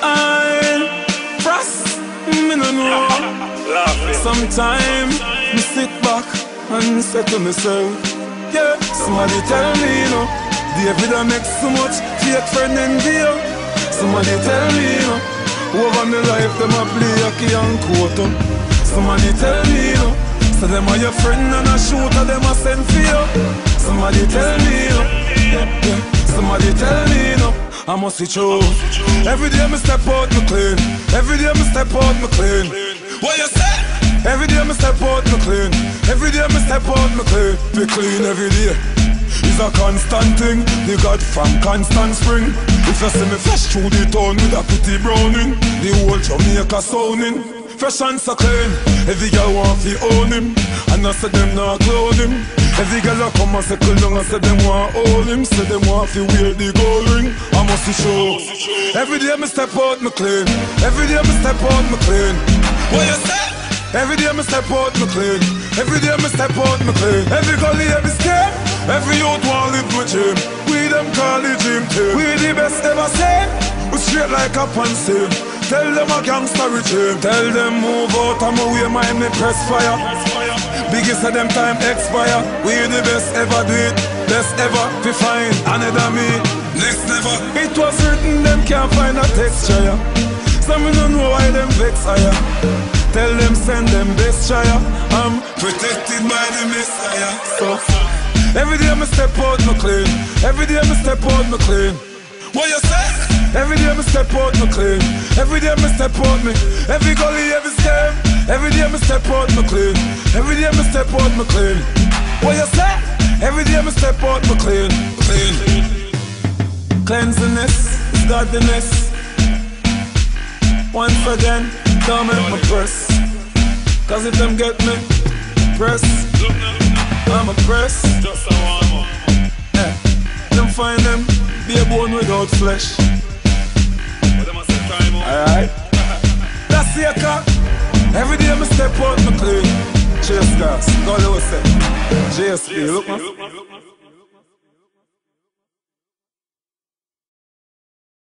I frost, me no know. Sometime me sit back and say to myself, yeah. Somebody tell me, you know, David I make so much fake friend envy you. Somebody tell me, you know, over my life them a play hockey and quote Somebody tell me, you know, so them are your friend and a shooter them a send for you. Somebody tell me, you know, yeah, yeah. Somebody tell me, you know. I must be true. Every day me step out, me clean. Every day me step out, me clean. What you say? Every day me step out, me clean. Every day me step out, me clean. Me clean every day. It's a constant thing. The God from Constant Spring. If you see me fresh through the town with a pretty browning, the whole Jamaica sounding. Fresh and so clean. Every girl want to own him, and I say them not clone him. Every girl a come and cool down and say them want hold him Say them want to wear the gold ring. I must be show Every day me step out me clean. Every day me step out me clean. What you say? Every day me step out me clean. Every day me step out me clean. Every gully every step Every youth want live my dream We them call it dream team. We the best ever seen. We straight like a pansy Tell them a gangster regime Tell them move out of my way mind me press fire Biggest of them time expire. We the best ever do it. Best ever to find another me. Next never. It was written them can't find a texture. Yeah. Some don't know why them vex higher. Tell them send them best shire. I'm um, protected by the Messiah. So every day me step out me clean. Every day me step out me clean. What you say? Every day me step out me clean. Every day me step out me. Every gully, every step. Every day me step out me clean. Every day me step out me clean. What you say? Every day me step out me clean. Clean. Cleansiness is godliness. Once again, don't make me press. Cause if them get me, press. I'm a press. Just a warm up. Yeah. Them find them, be a bone without flesh. Alright? That's the car. Every day me step out me clean. Chase gas, go. JSP, look man. Look, man.